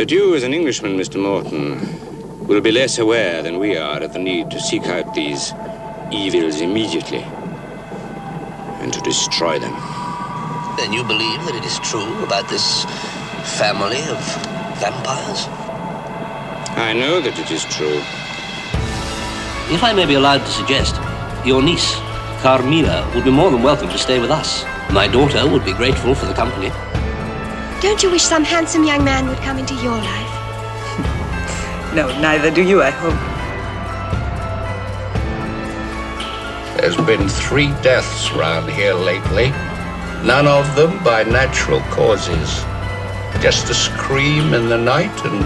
That you, as an Englishman, Mr. Morton, will be less aware than we are of the need to seek out these evils immediately and to destroy them. Then you believe that it is true about this family of vampires? I know that it is true. If I may be allowed to suggest, your niece, Carmilla, would be more than welcome to stay with us. My daughter would be grateful for the company. Don't you wish some handsome young man would come into your life? No, neither do you, I hope. There's been three deaths round here lately. None of them by natural causes. Just a scream in the night and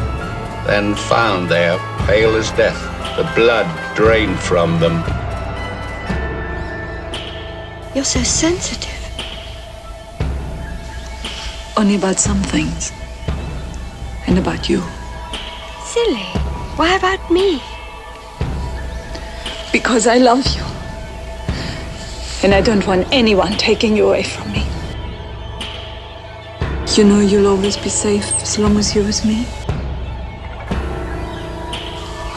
then found there, pale as death, the blood drained from them. You're so sensitive. Only about some things. And about you. Silly. Why about me? Because I love you. And I don't want anyone taking you away from me. You know you'll always be safe as long as you're with me.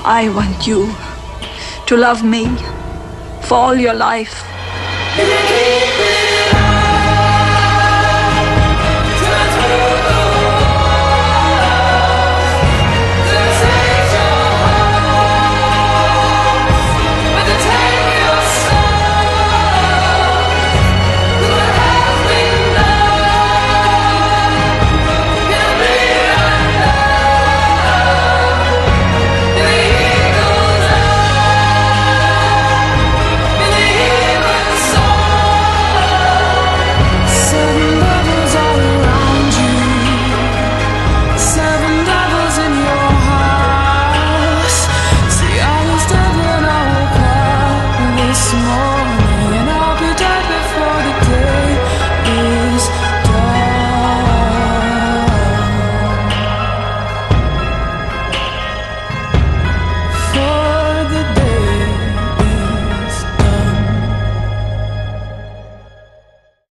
I want you to love me for all your life. small